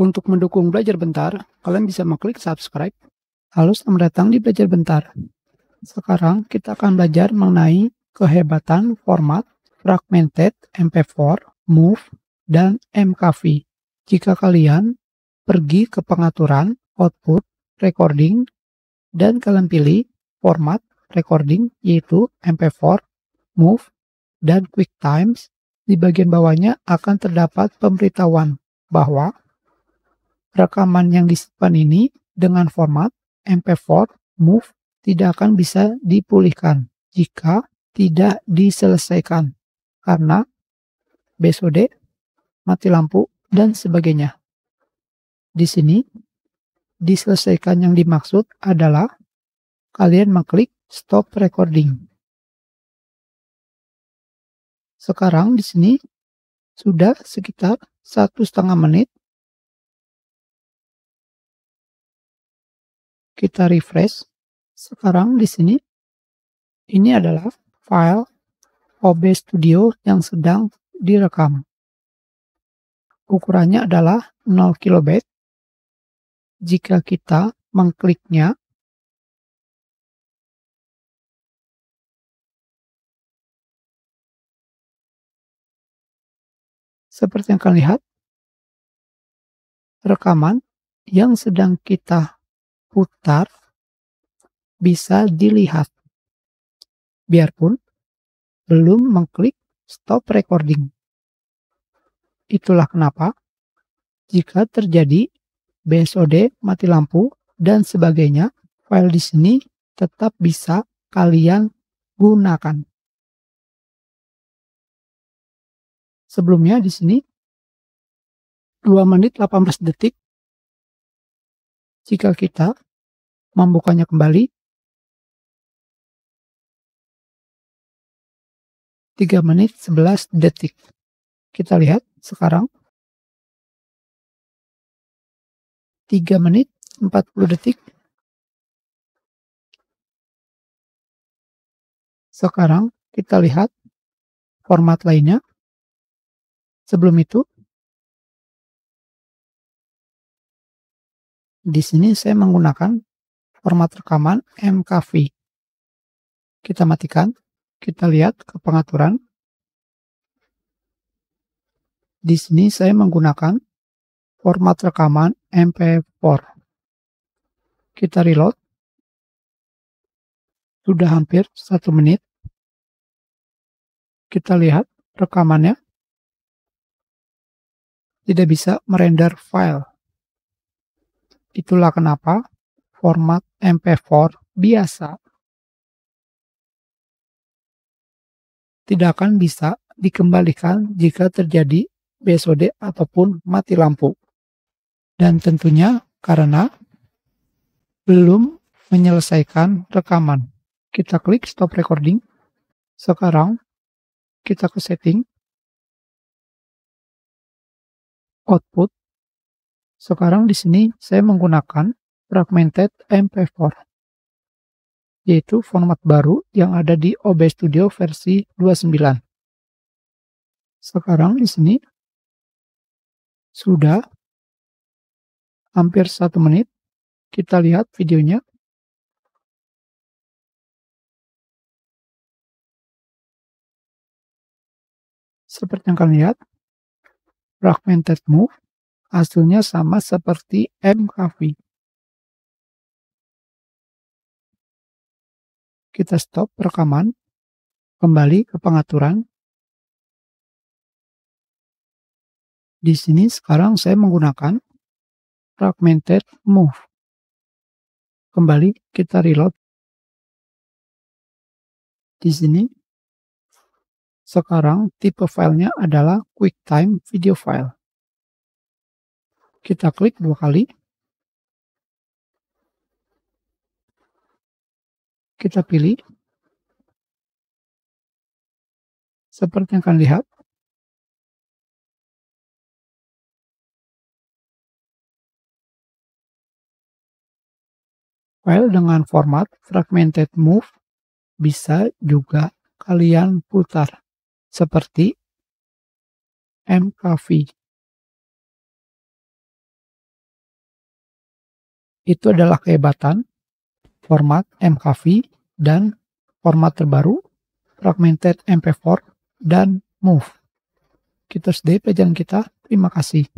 Untuk mendukung Belajar Bentar, kalian bisa mengklik subscribe. Halo, selamat datang di Belajar Bentar. Sekarang kita akan belajar mengenai kehebatan format fragmented MP4, MOV, dan MKV. Jika kalian pergi ke pengaturan, output, recording, dan kalian pilih format recording yaitu MP4, MOV, dan QuickTimes, di bagian bawahnya akan terdapat pemberitahuan bahwa rekaman yang disimpan ini dengan format MP4 MOV tidak akan bisa dipulihkan jika tidak diselesaikan karena BSOD, mati lampu, dan sebagainya. Di sini, diselesaikan yang dimaksud adalah kalian mengklik stop recording. Sekarang di sini sudah sekitar satu setengah menit. Kita refresh. Sekarang di sini ini adalah file OBS Studio yang sedang direkam. Ukurannya adalah 0 kilobit. Jika kita mengkliknya, Seperti yang kalian lihat, rekaman yang sedang kita putar bisa dilihat. Biarpun belum mengklik stop recording. Itulah kenapa jika terjadi BSOD mati lampu dan sebagainya, file di sini tetap bisa kalian gunakan. Sebelumnya di sini 2 menit 18 detik. Jika kita membukanya kembali 3 menit 11 detik. Kita lihat sekarang 3 menit 40 detik. Sekarang kita lihat format lainnya. Sebelum itu, di sini saya menggunakan format rekaman MKV. Kita matikan, kita lihat ke pengaturan. Di sini saya menggunakan format rekaman MP4. Kita reload. Sudah hampir satu menit. Kita lihat rekamannya tidak bisa merender file. Itulah kenapa format MP4 biasa tidak akan bisa dikembalikan jika terjadi BSOD ataupun mati lampu. Dan tentunya karena belum menyelesaikan rekaman. Kita klik stop recording. Sekarang kita ke setting output. Sekarang di sini saya menggunakan fragmented MP4 yaitu format baru yang ada di OBS Studio versi 29. Sekarang di sini sudah hampir satu menit. Kita lihat videonya. Seperti yang kalian lihat, fragmented move hasilnya sama seperti MKV. Kita stop rekaman, kembali ke pengaturan. Di sini sekarang saya menggunakan fragmented move. Kembali kita reload. Di sini sekarang tipe filenya adalah QuickTime video file. Kita klik dua kali. Kita pilih. Seperti yang kalian lihat. File dengan format fragmented move bisa juga kalian putar seperti MKV itu adalah kehebatan, format MKV, dan format terbaru, fragmented MP4, dan MOV. Kita sudah pelajaran kita. Terima kasih.